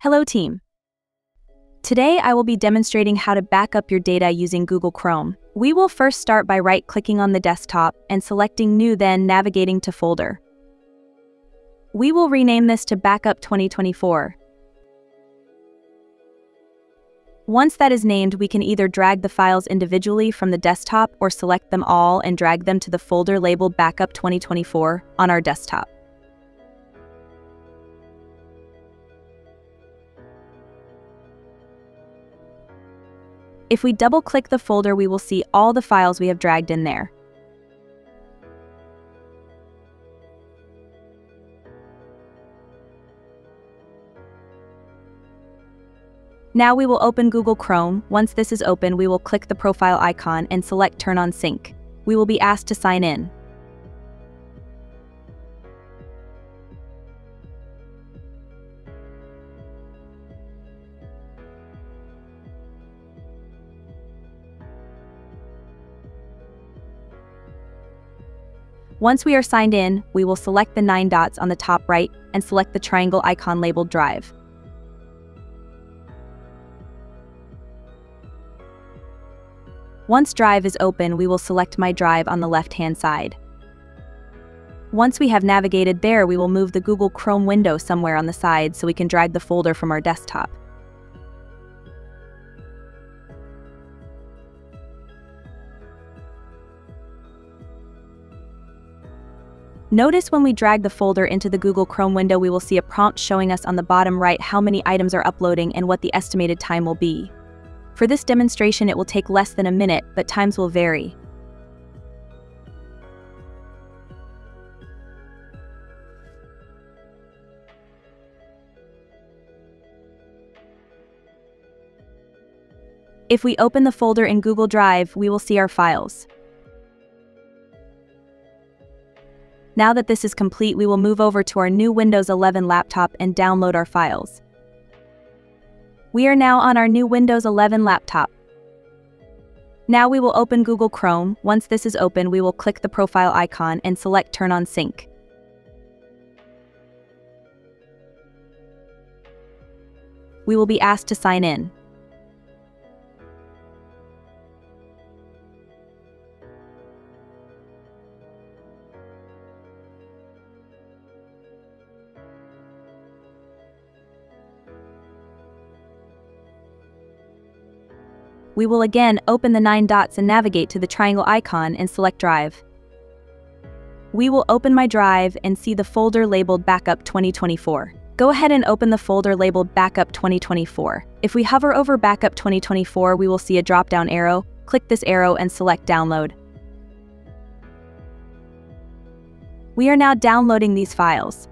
Hello team. Today I will be demonstrating how to back up your data using Google Chrome. We will first start by right-clicking on the desktop and selecting New then navigating to Folder. We will rename this to Backup 2024. Once that is named, we can either drag the files individually from the desktop or select them all and drag them to the folder labeled Backup 2024 on our desktop. If we double-click the folder, we will see all the files we have dragged in there. Now we will open Google Chrome. Once this is open, we will click the profile icon and select Turn on Sync. We will be asked to sign in. Once we are signed in, we will select the nine dots on the top right and select the triangle icon labeled Drive. Once Drive is open, we will select My Drive on the left-hand side. Once we have navigated there, we will move the Google Chrome window somewhere on the side so we can drag the folder from our desktop. Notice when we drag the folder into the Google Chrome window we will see a prompt showing us on the bottom right how many items are uploading and what the estimated time will be. For this demonstration it will take less than a minute, but times will vary. If we open the folder in Google Drive, we will see our files. Now that this is complete, we will move over to our new Windows 11 laptop and download our files. We are now on our new Windows 11 laptop. Now we will open Google Chrome. Once this is open, we will click the profile icon and select Turn on Sync. We will be asked to sign in. We will again open the nine dots and navigate to the triangle icon and select Drive. We will open my drive and see the folder labeled Backup 2024. Go ahead and open the folder labeled Backup 2024. If we hover over Backup 2024, we will see a drop-down arrow. Click this arrow and select Download. We are now downloading these files.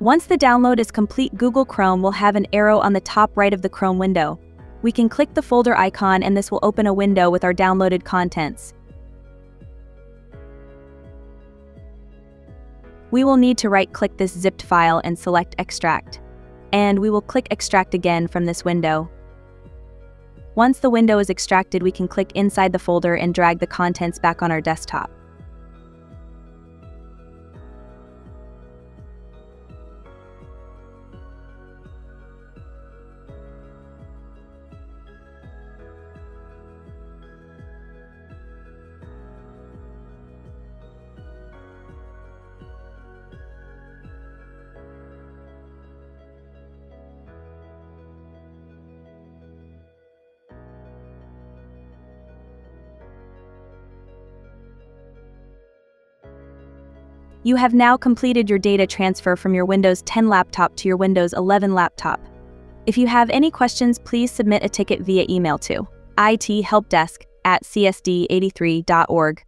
Once the download is complete, Google Chrome will have an arrow on the top right of the Chrome window. We can click the folder icon and this will open a window with our downloaded contents. We will need to right-click this zipped file and select Extract. And we will click Extract again from this window. Once the window is extracted, we can click inside the folder and drag the contents back on our desktop. You have now completed your data transfer from your Windows 10 laptop to your Windows 11 laptop. If you have any questions, please submit a ticket via email to ithelpdesk at csd83.org.